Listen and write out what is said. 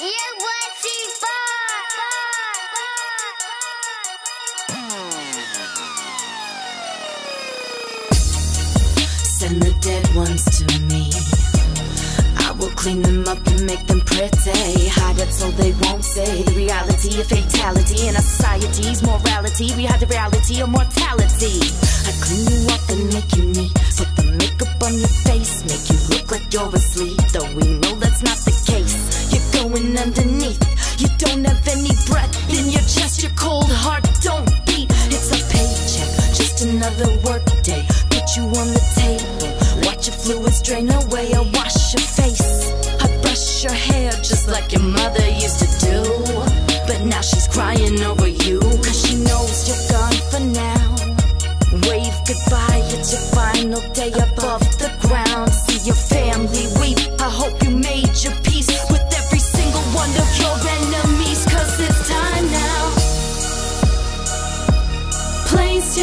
Send the dead ones to me. I will clean them up and make them pretty. Hide it so they won't see the reality of fatality in our society's morality. We hide the reality of mortality. I clean you up and make you neat. Put the makeup on your face, make you look like you're asleep. Though we know that's not the going underneath. You don't have any breath in your chest, your cold heart don't beat. It's a paycheck, just another workday. Put you on the table, watch your fluids drain away. I wash your face, I brush your hair just like your mother used to do. But now she's crying over you, cause she knows you're gone for now. Wave goodbye, it's your final day above the ground. See your family weep. I hope you made your peace.